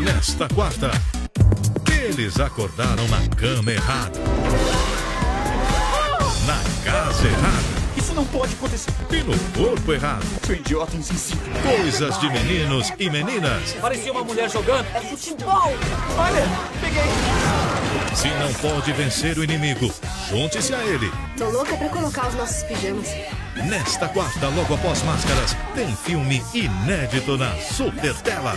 Nesta quarta, eles acordaram na cama errada. Na casa errada. Isso não pode acontecer. E no corpo errado. Seu idiota insensível. Coisas de meninos e meninas. Parecia uma mulher jogando. É futebol. Olha, peguei. Se não pode vencer o inimigo, junte-se a ele. Tô louca pra colocar os nossos pijamas. Nesta quarta, logo após Máscaras, tem filme inédito na Super Tela.